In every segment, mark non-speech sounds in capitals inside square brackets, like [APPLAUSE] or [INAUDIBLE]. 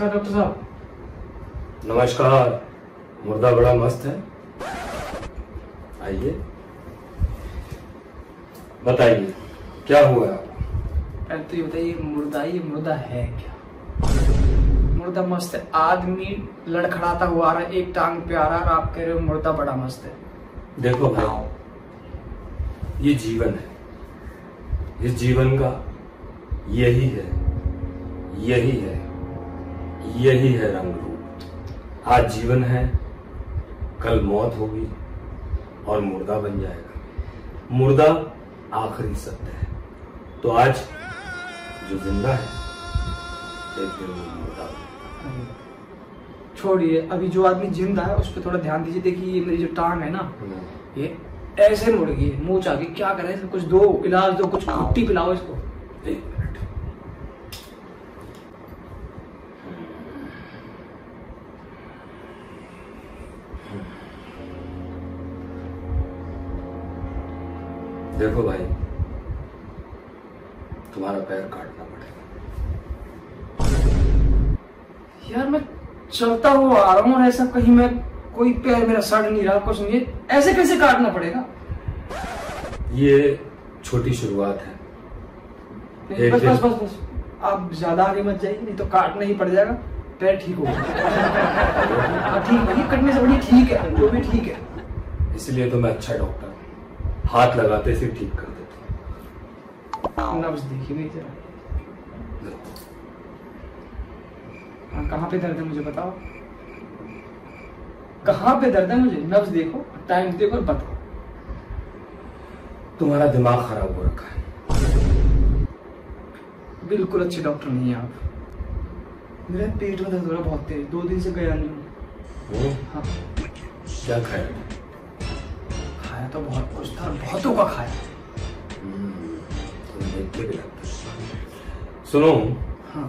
नमस्कार डॉक्टर साहब। नमस्कार। मुर्दा बड़ा मस्त है। आइए। बताइए क्या हुआ? है आपको? पहले तो ये बताइए मुर्दा ये मुर्दा है क्या? मुर्दा मस्त है। आदमी लड़खड़ाता हुआ आ रहा है एक टांग पे आ रहा है और आप कह रहे हो मुर्दा बड़ा मस्त है। देखो भाई ये जीवन है। इस जीवन का यही है यही है। यही है रंग रूप। आज जीवन है कल मौत होगी और मुर्दा बन जाएगा। मुर्दा आखिरी सत्य है। तो आज जो ज़िंदा है एक दिन वो मुर्दा। छोड़िए अभी जो आदमी ज़िंदा है उस पर थोड़ा ध्यान दीजिए। देखिए ये मेरी जो टांग है ना हम्म। ये ऐसे मुड़ गई है। मुँह चाह क्या करें? कुछ दो इलाज दो कुछ कुट्टी पिलाओ इसको एक मिनट देखो भाई तुम्हारा पैर काटना पड़ेगा। यार मैं चलता हुआ आ रहा हूँ और ऐसा कहीं मैं कोई पैर मेरा सड़ नहीं रहा कुछ नहीं। ऐसे कैसे काटना पड़ेगा? ये छोटी शुरुआत है। एक बस बस बस बस। आप ज़्यादा आगे मत जाइए नहीं तो काटना ही पड़ जाएगा। पैर ठीक हो [LAUGHS] हाँ ठीक है कटने से बड़ी ठीक है जो भी ठीक है। इसलिए तो मैं अच्छा डॉक्टर। हाथ लगाते से ठीक कर देता। नब्ज देखिए जरा। हाँ कहाँ पे दर्द है मुझे बताओ? कहाँ पे दर्द है मुझे? नब्ज देखो टाइम देखो और बताओ। तुम्हारा दिमाग खराब हो रखा है। बिल्कुल अच्छे डॉक्टर नहीं है आप। मेरे पेट में दर्द हो रहा बहुत तेज। दो दिन से गया नहीं हूँ। हम्म? हाँ। क्या खाया? तो बहुत कुछ था बहुतों का खाया। हम्म। सुनो। हाँ।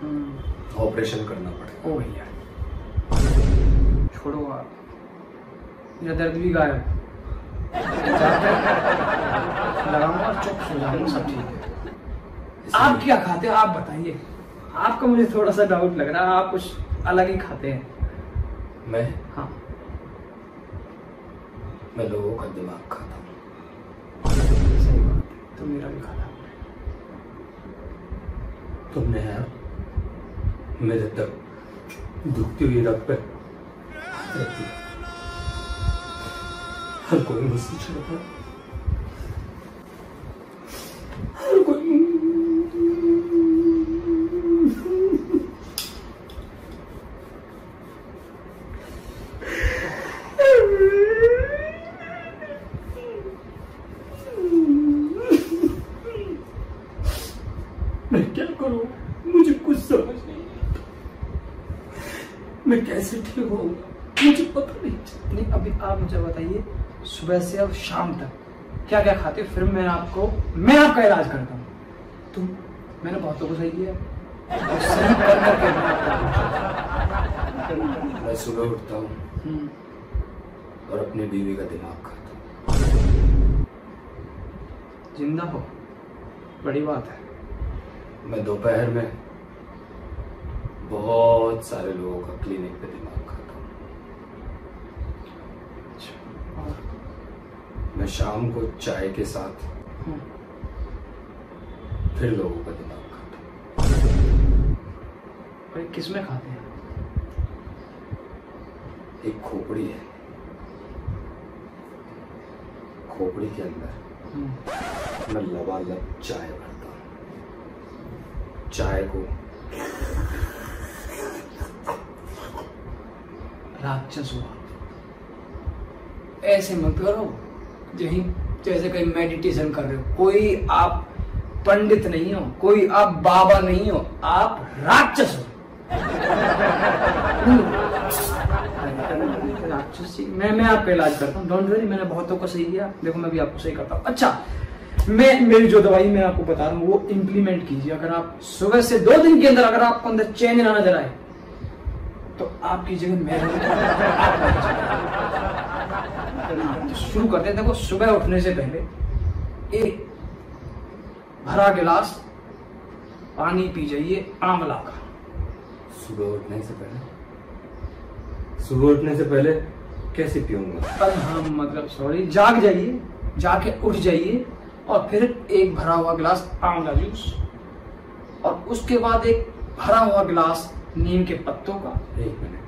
हम्म, ऑपरेशन करना पड़ेगा। ओ भैया। छोड़ो आप। मेरा दर्द भी गायब लगाऊँगा चुप सो जाऊँगा सब ठीक है। आप क्या खाते हो आप बताइए। आपका मुझे थोड़ा सा डाउट लग रहा है आप कुछ अलग ही खाते हैं। मैं? हाँ। मैं लोगों का दिमाग खाता हूँ। सही बात है तो मेरा भी खाता तुमने यार मेरे तक दुखती हुई रख पे हर कोई मुझसे छिड़का मैं क्या करूँ? मुझे कुछ समझ नहीं मैं कैसे ठीक होऊँगा मुझे पता नहीं। चलता। नहीं अभी आप मुझे बताइए सुबह से अब शाम तक क्या क्या खाते हो? फिर मैं आपको मैं आपका इलाज करता हूँ। तुम मैंने बहुतों को सही किया। [LAUGHS] मैं सुबह उठता हूँ हम्म, और अपनी बीवी का दिमाग खाता हूँ। ज़िंदा हो। बड़ी बात है। मैं दोपहर में बहुत सारे लोगों का क्लिनिक पे दिमाग खाता हूँ। अच्छा, मैं शाम को चाय के साथ हम्म, फिर लोगों का दिमाग खाता हूँ। किसमें खाते हैं? एक खोपड़ी है। खोपड़ी के अंदर हम्म, मैं लबालब चाय हूँ। चाय को राक्षस हुआ। ऐसे मत करो, यही जैसे कहीं मेडिटेशन कर रहे हो। कोई आप पंडित नहीं हो, कोई आप बाबा नहीं हो, आप राक्षस हो। राक्षस, मैं मैं आपका इलाज करता हूँ। डोंट वरी मैंने बहुतों को सही किया। देखो, मैं भी आपको सही करता हूँ। अच्छा मैं मेरी जो दवाई मैं आपको बता रहा हूँ वो इम्प्लीमेंट कीजिए। अगर आप सुबह से दो दिन के अंदर अगर आपको अंदर चेंज ना नज़र आए तो आपकी जगह मैं रहूँगा, आप रहना चाहिए। तो शुरू करते हैं। देखो सुबह उठने से पहले एक भरा गिलास पानी पी जाइए आंवला का। सुबह उठने से पहले? सुबह उठने से पहले कैसे पीऊँगा? हाँ मतलब सॉरी जाग जाइए जाके उठ जाइए। और फिर एक भरा हुआ गिलास आंवला जूस और उसके बाद एक भरा हुआ गिलास नीम के पत्तों का। एक मिनट।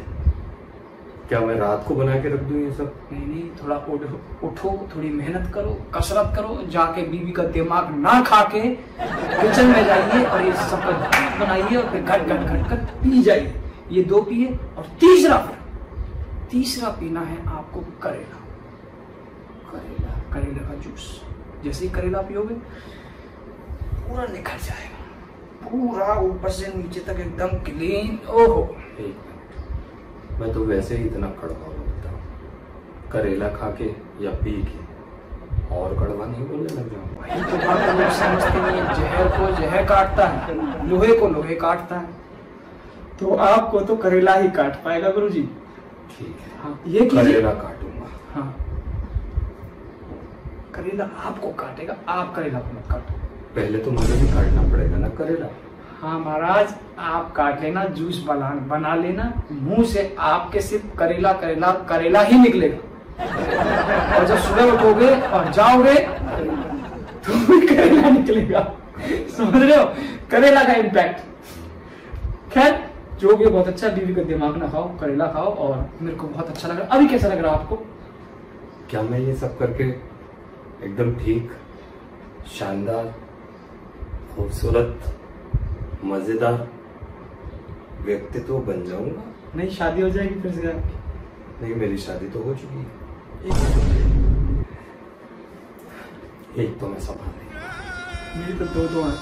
क्या मैं रात को बना के रख दूँ ये सब? नहीं नहीं थोड़ा उठो उठो थोड़ी मेहनत करो कसरत करो जाके बीवी का दिमाग ना खा के किचन में जाइए और ये सब बनाइए और फिर घट घट घट घट पी जाइए। ये दो पिए और तीसरा तीसरा पीना है आपको करेला। करेला करेला का जूस। जैसे ही करेला पियोगे पूरा निखर जाएगा। पूरा ऊपर से नीचे तक एकदम क्लीन ओहो। एक मैं तो वैसे ही इतना कड़वा बोलता हूँ। करेला खा के या पी के और कड़वा नहीं बोलने लग जाऊँगा तो समझते नहीं जहर को जहर काटता है लोहे को लोहे काटता है। तो आपको तो करेला ही काट पाएगा गुरु जी ठीक है। हाँ ये करेला काटूँगा। हाँ। करेला आपको काटेगा आप करेला को मत काटो। पहले तो मुझे भी काटना पड़ेगा ना करेला। हाँ महाराज आप काट लेना जूस बना बना लेना मुँह से आपके सिर्फ़ करेला करेला करेला ही निकलेगा। और जब सुबह उठोगे और जाओगे तो भी करेला निकलेगा। समझ रहे हो? करेला का इम्पैक्ट खैर जो भी बहुत अच्छा बीवी का दिमाग ना खाओ करेला खाओ और मेरे को बहुत अच्छा लग। रहा अभी कैसा लग रहा आपको? क्या मैं ये सब करके एकदम ठीक शानदार खूबसूरत मज़ेदार व्यक्तित्व बन जाऊँगा। नहीं शादी हो जाएगी फिर से आपकी। नहीं मेरी शादी तो हो चुकी है। एक तो मैं संभाल मेरी तो दो दो हैं।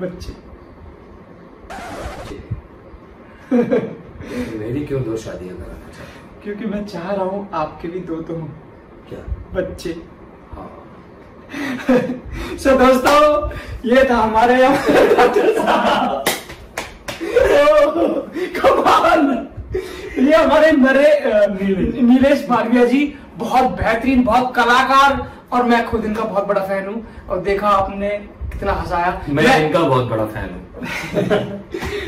बच्चे। बच्चे। मेरी क्यों दो शादियाँ कराना चाहते क्योंकि मैं चाह रहा हूँ आपके भी दो दो हों। क्या? बच्चे। हाँ। [LAUGHS] सो दोस्तों ये था हमारे कमाल। ये हमारे नरे नीलेश मालविया जी बहुत बेहतरीन बहुत कलाकार और मैं खुद इनका बहुत बड़ा फ़ैन हूँ। और देखा आपने कितना हंसाया। मैं इनका बहुत बड़ा फ़ैन हूँ।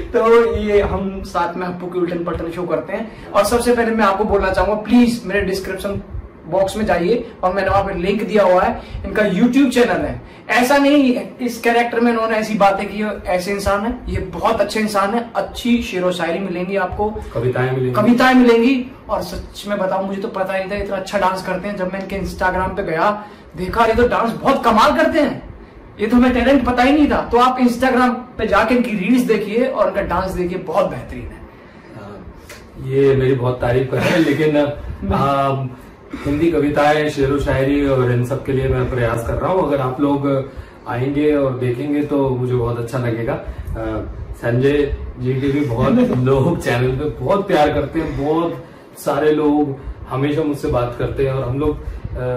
[LAUGHS] तो ये हम साथ में हप्पू की उल्टन पलटन शो करते हैं। और सबसे पहले मैं आपको बोलना चाहूँगा प्लीज़ मेरे डिस्क्रिप्शन बॉक्स में जाइए और मैंने वहाँ पे लिंक दिया हुआ है। इनका यूट्यूब चैनल है। ऐसा नहीं इस कैरेक्टर में इन्होंने ऐसी बातें की ऐसे इंसान है। ये बहुत अच्छे इंसान है। अच्छी शेरो शायरी मिलेंगी आपको। कविताएँ मिलेंगी। कविताएँ मिलेंगी। और सच में बताऊँ मुझे तो पता ही नहीं था इतना अच्छा डांस करते हैं। जब मैं इनके इंस्टाग्राम पे गया देखा ये तो डांस बहुत कमाल करते हैं। ये तो हमें टैलेंट पता ही नहीं था। तो आप इंस्टाग्राम पे जाके इनकी रील्स देखिए और इनका डांस देखिए। बहुत बेहतरीन है। हाँ, ये मेरी बहुत तारीफ़ कर रहे हैं लेकिन आ, [LAUGHS] हिंदी कविताएँ शेर व शायरी और इन सब के लिए मैं प्रयास कर रहा हूँ। अगर आप लोग आएँगे और देखेंगे तो मुझे बहुत अच्छा लगेगा। संजय जी के भी बहुत [LAUGHS] लोग चैनल पे बहुत प्यार करते हैं बहुत सारे लोग हमेशा मुझसे बात करते हैं और हम लोग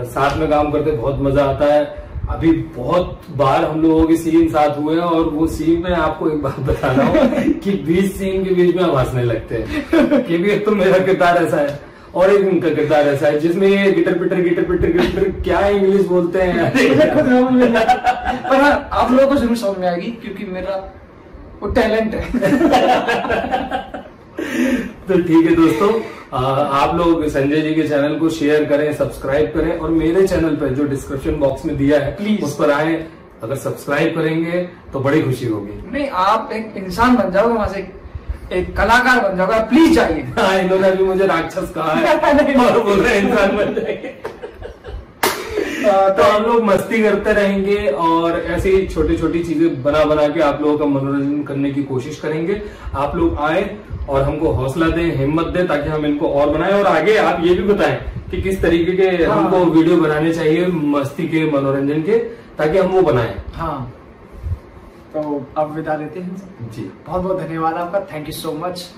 साथ में काम करते बहुत मज़ा आता है। अभी बहुत बार हम लोगों के सीन साथ हुए हैं और वो सीन में आपको एक बात बता रहा हूँ [LAUGHS] कि बीस सीन के बीच में हम हंसने लगते हैं। [LAUGHS] क्योंकि तो मेरा किरदार ऐसा है। और एक उनका किरदार ऐसा है जिसमें ये गिटर पिटर गिटर पिटर गिटर क्या इंग्लिश बोलते हैं। [LAUGHS] पर हाँ आप लोगों को ज़रूर समझ में आएगी क्योंकि मेरा वो टैलेंट है। [LAUGHS] तो ठीक है दोस्तों आ, आप लोग संजय जी के चैनल को शेयर करें सब्सक्राइब करें और मेरे चैनल पर जो डिस्क्रिप्शन बॉक्स में दिया है प्लीज़ उस पर आए। अगर सब्सक्राइब करेंगे तो बड़ी खुशी होगी। नहीं आप एक इंसान बन जाओगे वहाँ से। एक कलाकार बन जाओगे प्लीज़ जाइए। [LAUGHS] हाँ इन्होंने अभी मुझे राक्षस कहा है। [LAUGHS] और बोल रहे इंसान बन जाएँगे। [LAUGHS] तो हम लोग मस्ती करते रहेंगे और ऐसी छोटी छोटी चीज़ें बना बना के आप लोगों का मनोरंजन करने की कोशिश करेंगे। आप लोग आए और हमको हौसला दें हिम्मत दें ताकि हम इनको और बनाएँ। और आगे आप ये भी बताएँ कि किस तरीके के हाँ। हमको वीडियो बनाने चाहिए मस्ती के मनोरंजन के ताकि हम वो बनाएँ। हाँ। तो अब विदा लेते हैं। जी। बहुत बहुत धन्यवाद आपका। थैंक यू सो मच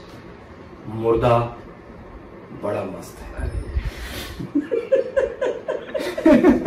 मुर्दा बड़ा मस्त है। [LAUGHS]